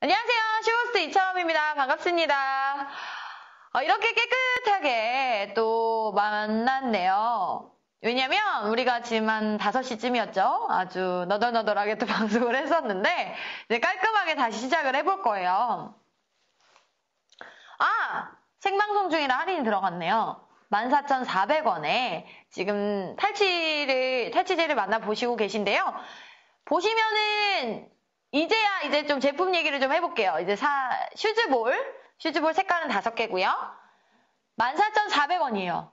안녕하세요. 쇼호스트 이처럼입니다. 반갑습니다. 어, 이렇게 깨끗하게 또 만났네요. 왜냐면 우리가 지금 한 5시쯤이었죠. 아주 너덜너덜하게 또 방송을 했었는데 이제 깔끔하게 다시 시작을 해볼 거예요. 아! 생방송 중이라 할인이 들어갔네요. 14,400원에 지금 탈취를, 탈취제를 만나보시고 계신데요. 보시면은 이제야 이제 좀 제품 얘기를 좀 해볼게요. 이제 사, 슈즈볼, 슈즈볼 색깔은 다섯 개고요. 14,400원이에요.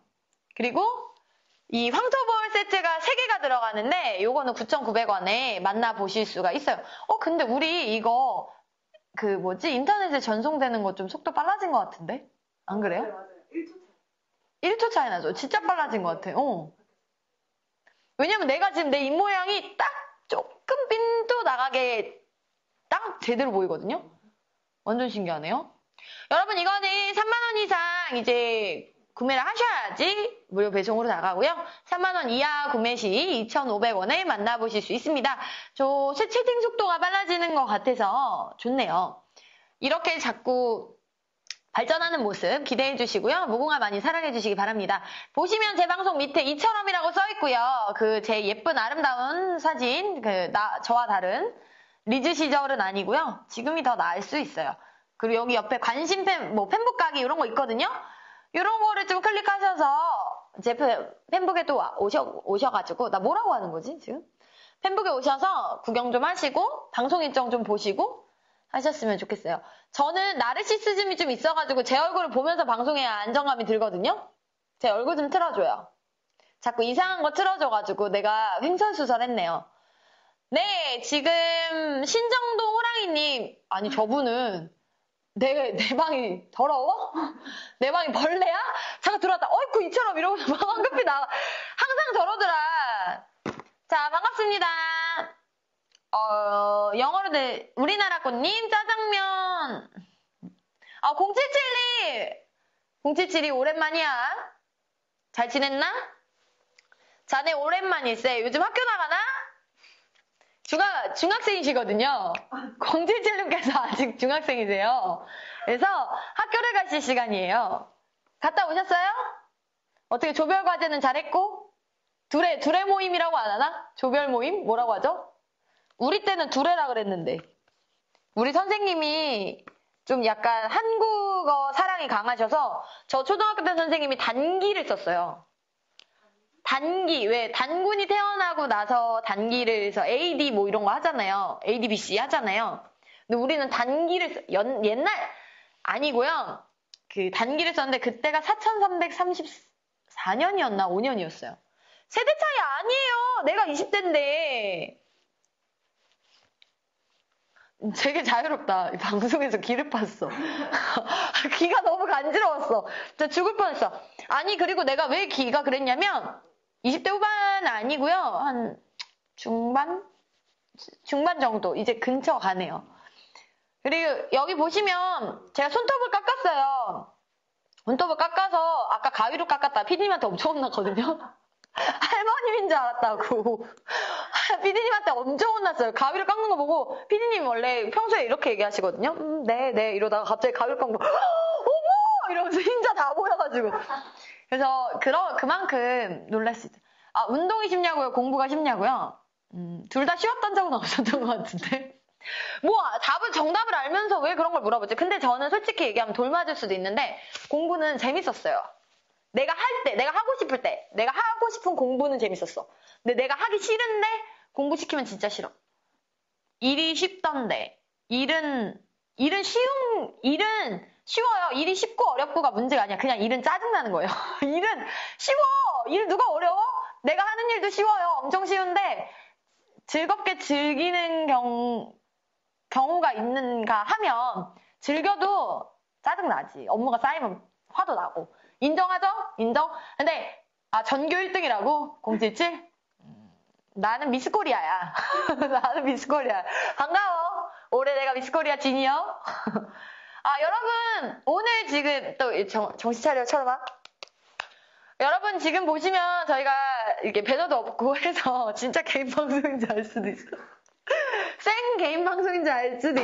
그리고 이 황토볼 세트가 3개가 들어가는데 요거는 9,900원에 만나보실 수가 있어요. 어 근데 우리 이거 그 뭐지 인터넷에 전송되는 거좀 속도 빨라진 것 같은데? 안 그래요? 네, 맞아요. 1초 차. 1초 차이 나죠. 진짜 빨라진 것 같아. 어. 왜냐면 내가 지금 내 입모양이 딱 조금 빈도 나가게 딱 제대로 보이거든요. 완전 신기하네요. 여러분 이거는 3만원 이상 이제 구매를 하셔야지 무료 배송으로 나가고요. 3만원 이하 구매 시 2,500원에 만나보실 수 있습니다. 저 채팅 속도가 빨라지는 것 같아서 좋네요. 이렇게 자꾸 발전하는 모습 기대해 주시고요. 무궁화 많이 사랑해 주시기 바랍니다. 보시면 제 방송 밑에 이처럼이라고 써 있고요. 그 제 예쁜 아름다운 사진, 그 나, 저와 다른 리즈 시절은 아니고요. 지금이 더 나을 수 있어요. 그리고 여기 옆에 관심 팬, 뭐 팬북 가기 이런 거 있거든요. 이런 거를 좀 클릭하셔서 제 팬- 팬북에 또 와- 오셔, 오셔가지고, 나 뭐라고 하는 거지, 지금? 팬북에 오셔서 구경 좀 하시고, 방송 일정 좀 보시고, 하셨으면 좋겠어요. 저는 나르시시즘이 좀 있어가지고, 제 얼굴을 보면서 방송에 안정감이 들거든요? 제 얼굴 좀 틀어줘요. 자꾸 이상한 거 틀어줘가지고, 내가 횡설수설했네요. 네, 지금 신정동 호랑이님, 아니 저분은 내, 내 방이 더러워? 내 방이 벌레야? 잠깐 들어왔다. 어이쿠, 이처럼 이러고서 막 황급히 나, 항상 저러더라. 자, 반갑습니다. 어, 영어로 돼, 우리나라 꽃님, 짜장면. 아, 077님! 077이 오랜만이야. 잘 지냈나? 자네 오랜만일세. 요즘 학교 나가나? 중학, 중학생이시거든요. 공지칠님께서 아직 중학생이세요. 그래서 학교를 가실 시간이에요. 갔다 오셨어요? 어떻게 조별 과제는 잘했고? 둘의, 둘의 모임이라고 안 하나? 조별 모임? 뭐라고 하죠? 우리 때는 둘의라 그랬는데. 우리 선생님이 좀 약간 한국어 사랑이 강하셔서 저 초등학교 때 선생님이 단기를 썼어요. 단기, 왜, 단군이 태어나고 나서 단기를 해서 AD 뭐 이런 거 하잖아요. ADBC 하잖아요. 근데 우리는 단기를, 쓰- 연, 옛날, 아니고요. 그 단기를 썼는데 그때가 4334년이었나? 5년이었어요. 세대 차이 아니에요. 내가 20대인데. 되게 자유롭다. 이 방송에서 기를 팠어. 귀가 너무 간지러웠어. 진짜 죽을 뻔했어. 아니, 그리고 내가 왜 귀가 그랬냐면, 20대 후반 아니고요. 한 중반? 중반 정도. 이제 근처 가네요. 그리고 여기 보시면 제가 손톱을 깎았어요. 손톱을 깎아서 아까 가위로 깎았다. 피디님한테 엄청 혼났거든요. 할머님인 줄 알았다고. 피디님한테 엄청 혼났어요. 가위로 깎는 거 보고 피디님 원래 평소에 이렇게 얘기하시거든요. 음, 네, 네 이러다가 갑자기 가위로 깎는 거 어머 이러면서 흰자 다 보여가지고. 그래서 그러, 그만큼 놀랐어요. 아 운동이 쉽냐고요? 공부가 쉽냐고요? 음, 둘 다 쉬웠던 적은 없었던 것 같은데. 뭐 답을 정답을 알면서 왜 그런 걸 물어보지? 근데 저는 솔직히 얘기하면 돌맞을 수도 있는데 공부는 재밌었어요. 내가 할 때, 내가 하고 싶을 때, 내가 하고 싶은 공부는 재밌었어. 근데 내가 하기 싫은데 공부 시키면 진짜 싫어. 일이 쉽던데 일은 일은 쉬운 일은 쉬워요. 일이 쉽고 어렵고가 문제가 아니야. 그냥 일은 짜증나는 거예요. 일은 쉬워. 일 누가 어려워? 내가 하는 일도 쉬워요. 엄청 쉬운데 즐겁게 즐기는 경, 경우가 있는가 하면 즐겨도 짜증나지. 업무가 쌓이면 화도 나고. 인정하죠? 인정? 근데 아 전교 1등이라고? 077? 나는 미스코리아야. 나는 미스코리아. 반가워. 올해 내가 미스코리아 진이요. 아 여러분 오늘 지금 또 정, 정신 차려 철마. 여러분 지금 보시면 저희가 이렇게 배너도 없고 해서 진짜 개인 방송인지 알 수도 있어. 생 개인 방송인지 알 수도 있어.